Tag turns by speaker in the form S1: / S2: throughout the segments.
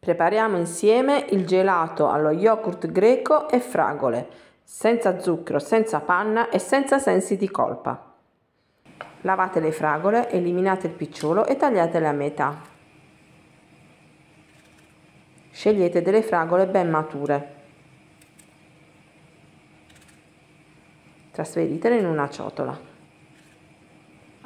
S1: Prepariamo insieme il gelato allo yogurt greco e fragole, senza zucchero, senza panna e senza sensi di colpa. Lavate le fragole, eliminate il picciolo e tagliatele a metà. Scegliete delle fragole ben mature. Trasferitele in una ciotola.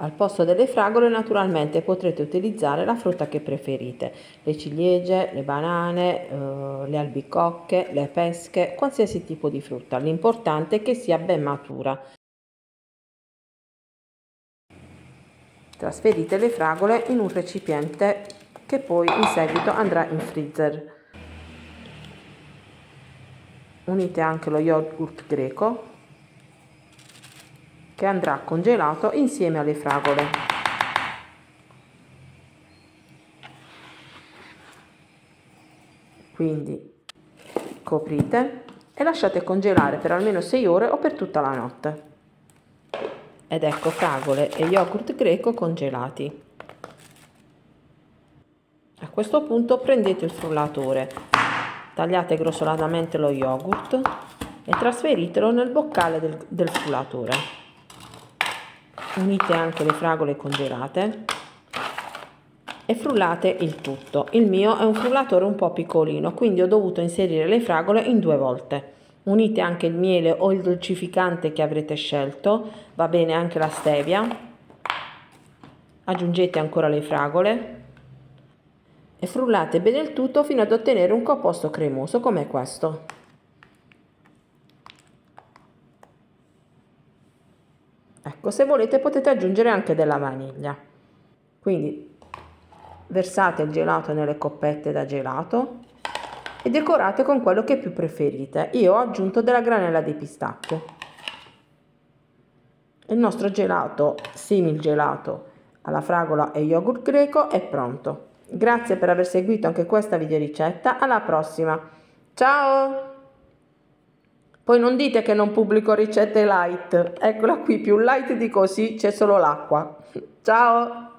S1: Al posto delle fragole naturalmente potrete utilizzare la frutta che preferite, le ciliegie, le banane, eh, le albicocche, le pesche, qualsiasi tipo di frutta. L'importante è che sia ben matura. Trasferite le fragole in un recipiente che poi in seguito andrà in freezer. Unite anche lo yogurt greco che andrà congelato insieme alle fragole. Quindi coprite e lasciate congelare per almeno 6 ore o per tutta la notte. Ed ecco fragole e yogurt greco congelati. A questo punto prendete il frullatore, tagliate grossolatamente lo yogurt e trasferitelo nel boccale del, del frullatore unite anche le fragole congelate e frullate il tutto. Il mio è un frullatore un po' piccolino, quindi ho dovuto inserire le fragole in due volte. Unite anche il miele o il dolcificante che avrete scelto, va bene anche la stevia. Aggiungete ancora le fragole e frullate bene il tutto fino ad ottenere un composto cremoso come questo. Ecco, se volete potete aggiungere anche della vaniglia. Quindi versate il gelato nelle coppette da gelato e decorate con quello che più preferite. Io ho aggiunto della granella di pistacchio. Il nostro gelato, simil gelato alla fragola e yogurt greco è pronto. Grazie per aver seguito anche questa video ricetta. Alla prossima. Ciao! Poi non dite che non pubblico ricette light. Eccola qui, più light di così c'è solo l'acqua. Ciao!